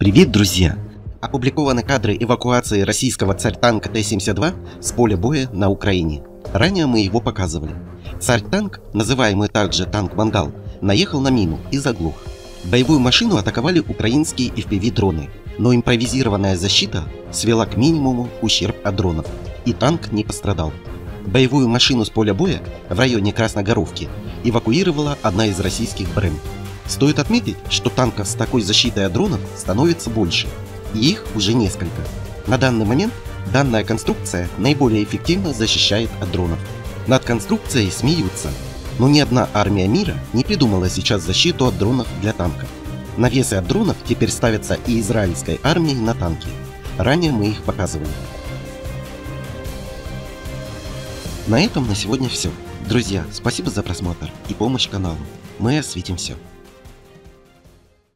Привет, друзья! Опубликованы кадры эвакуации российского царь-танка Т-72 с поля боя на Украине. Ранее мы его показывали. Царь-танк, называемый также танк-вандал, наехал на мину и заглох. Боевую машину атаковали украинские FPV-дроны, но импровизированная защита свела к минимуму ущерб от дронов, и танк не пострадал. Боевую машину с поля боя в районе Красногоровки эвакуировала одна из российских БРЭМ. Стоит отметить, что танков с такой защитой от дронов становится больше, и их уже несколько. На данный момент данная конструкция наиболее эффективно защищает от дронов. Над конструкцией смеются, но ни одна армия мира не придумала сейчас защиту от дронов для танков. Навесы от дронов теперь ставятся и израильской армией на танки. Ранее мы их показывали. На этом на сегодня все. Друзья, спасибо за просмотр и помощь каналу. Мы осветим все.